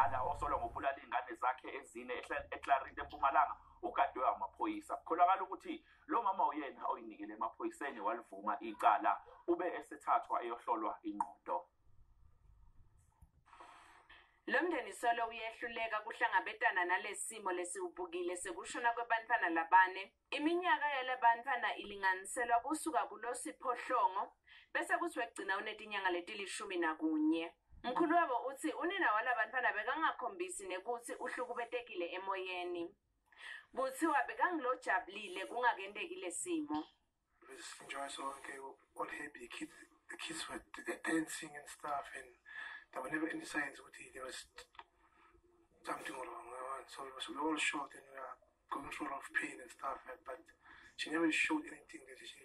omdala osolwa ngokubulala iy'ngane zakhe ezine eClarity empumalanga ugadwe amaphoyisa kukholakala ukuthi lo mama uyena oyinikele emaphoyiseni walivuma icala ube esethathwa eyohlolwa ingqondo Lo mndeni solo uyehluleka kuhlangabetana nalesimo lesiubukile sekushona kwebantwana labane. Iminyaka yalabantwana ilinganiselwa kusuka kulo siphohlongo bese kuthi wegcina unetinyanga letilishumi nakunye. Mkhulu wabo uthi unina walabantwana bekangakhombisi nekuthi uhlukubetekile emoyeni. Kuthiwa bekangilojabulile kungakenteki lesimo. was enjoying so okay, all happy. The kids, the kids were dancing and stuff, and there were never any signs that there was something wrong. So we, was, we were all shocked and we were going through a lot of pain and stuff. But she never showed anything that she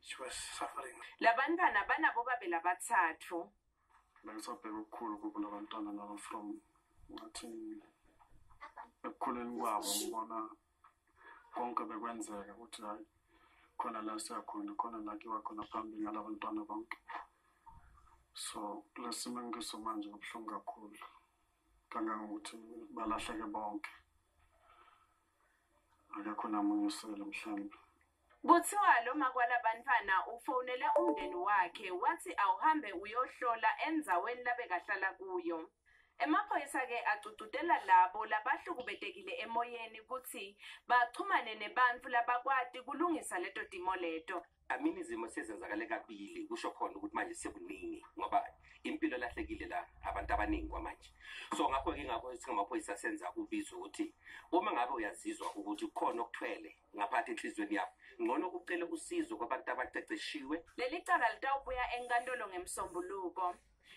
she was suffering. Labantwana banabo babe labathathu. Bengisabheka okukhulu kubo labantwana nabo from ngathi ekukhuleni kwabo ngibona konke bekwenzeka ukuthi hayi khona la siyakhona khona la kiwa khona phambili ngala bantwana bonke. So le simo manje kubuhlungu kakhulu kangangokuthi balahleke bonke. Akekho namunye usele mhlawumbe Kuthiwa lo makwalabantwana ufonele umndeni wakhe wathi awuhambe uyohlola endzaweni labekahlala kuyo. Emaphoyisa ke acucudela labo labahlukubetekile emoyeni ukuthi bachumane nebantfu labakwati kulungisa leto timo leto. amini izimo sezenzakale kabili kusho khona ukuthi manje sekuningi ngoba impilo lahlekile la abantu abaningi kwamanje so ngakho-ke ngakho singamaphoyisa senza ubizwa ukuthi uma ngabe uyazizwa ukuthi kukhona okuthwele ngaphakathi enhliziyweni yakho ngcono ucele usizo kwabantu abaceceshiwe Leli cala litawubuya enkantolo ngemsombuluko.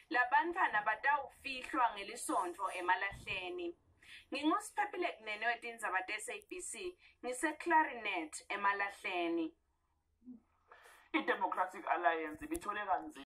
Labantwana batawufihlwa ngelisondvo emalahleni. Ngingusiphephile kunene wetindzaba te-SABC, ngise-Clarinet emalahleni. i-democratic alliance ibithole kanzima